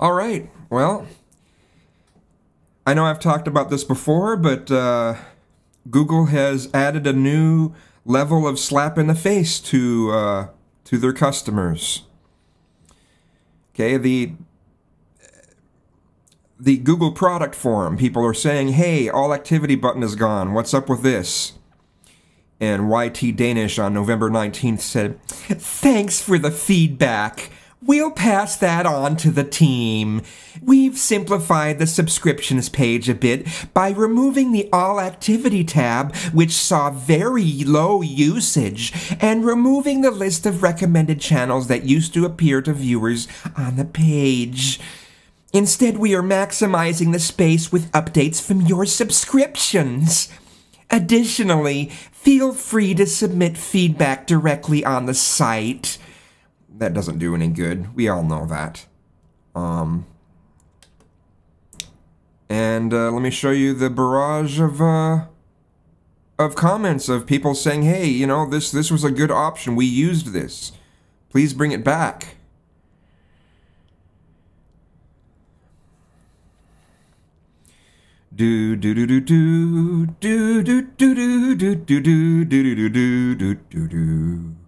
All right. Well, I know I've talked about this before, but uh, Google has added a new level of slap in the face to uh, to their customers. Okay, the the Google product forum, people are saying, "Hey, all activity button is gone. What's up with this?" And YT Danish on November 19th said, "Thanks for the feedback." We'll pass that on to the team. We've simplified the subscriptions page a bit by removing the All Activity tab, which saw very low usage, and removing the list of recommended channels that used to appear to viewers on the page. Instead, we are maximizing the space with updates from your subscriptions. Additionally, feel free to submit feedback directly on the site that doesn't do any good. We all know that. Um, and uh, let me show you the barrage of uh, of comments of people saying, "Hey, you know this this was a good option. We used this. Please bring it back." do do do do do do do do do do do do do do do do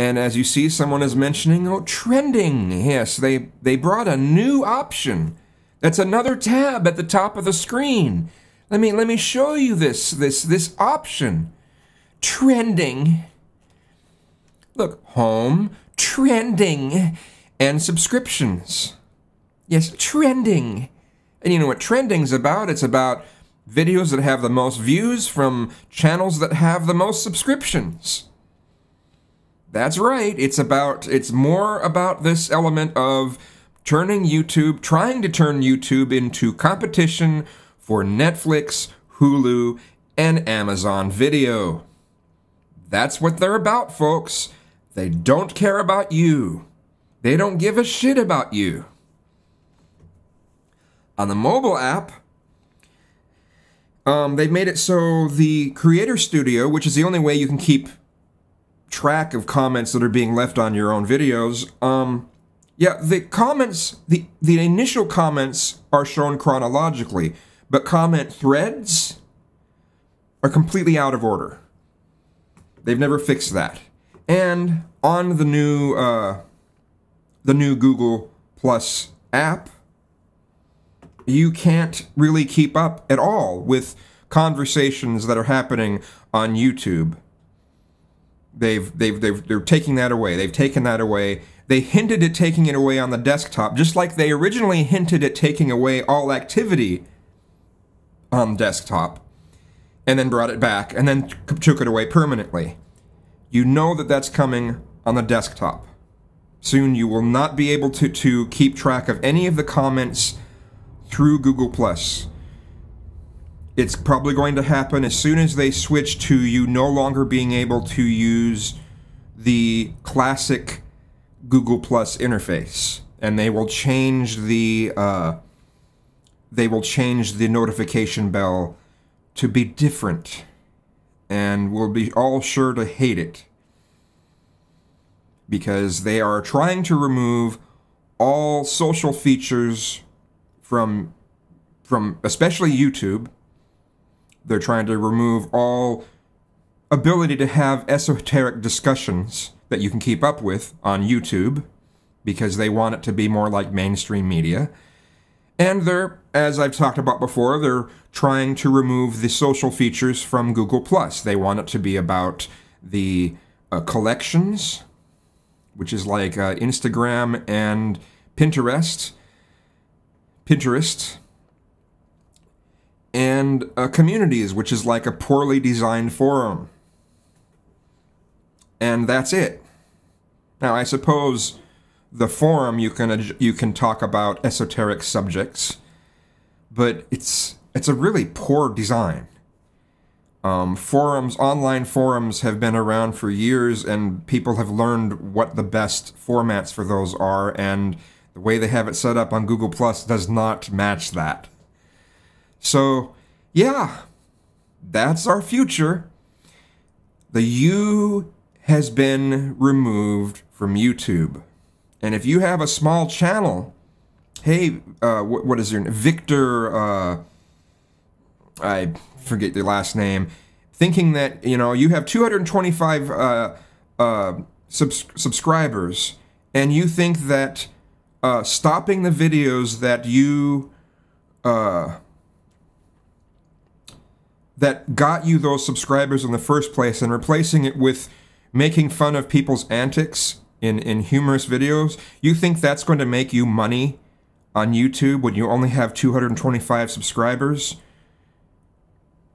and as you see, someone is mentioning, oh, trending. Yes, they, they brought a new option. That's another tab at the top of the screen. Let me let me show you this this this option. Trending. Look, home, trending, and subscriptions. Yes, trending. And you know what trending's about? It's about videos that have the most views from channels that have the most subscriptions. That's right. It's about it's more about this element of turning YouTube, trying to turn YouTube into competition for Netflix, Hulu, and Amazon Video. That's what they're about, folks. They don't care about you. They don't give a shit about you. On the mobile app, um, they've made it so the Creator Studio, which is the only way you can keep track of comments that are being left on your own videos. Um, yeah, the comments, the, the initial comments are shown chronologically, but comment threads are completely out of order. They've never fixed that. And on the new, uh, the new Google Plus app, you can't really keep up at all with conversations that are happening on YouTube. They've, they've, they've, they're taking that away. They've taken that away. They hinted at taking it away on the desktop, just like they originally hinted at taking away all activity on desktop, and then brought it back, and then took it away permanently. You know that that's coming on the desktop. Soon you will not be able to, to keep track of any of the comments through Google Plus. It's probably going to happen as soon as they switch to you no longer being able to use the classic Google Plus interface, and they will change the uh, they will change the notification bell to be different, and we'll be all sure to hate it because they are trying to remove all social features from from especially YouTube they're trying to remove all ability to have esoteric discussions that you can keep up with on YouTube because they want it to be more like mainstream media. And they're, as I've talked about before, they're trying to remove the social features from Google Plus. They want it to be about the uh, collections, which is like uh, Instagram and Pinterest. Pinterest. And uh, communities, which is like a poorly designed forum. And that's it. Now, I suppose the forum you can you can talk about esoteric subjects, but it's it's a really poor design. Um, forums, online forums, have been around for years, and people have learned what the best formats for those are, and the way they have it set up on Google Plus does not match that. So, yeah, that's our future. The U has been removed from YouTube. And if you have a small channel, hey, uh, what, what is your name? Victor, uh, I forget your last name, thinking that, you know, you have 225 uh, uh, subs- subscribers, and you think that uh, stopping the videos that you uh, that got you those subscribers in the first place and replacing it with making fun of people's antics in, in humorous videos, you think that's going to make you money on YouTube when you only have 225 subscribers?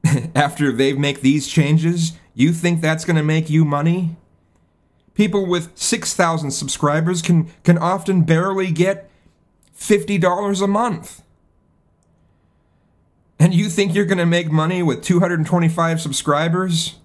After they make these changes, you think that's going to make you money? People with 6,000 subscribers can, can often barely get $50 a month. And you think you're going to make money with 225 subscribers?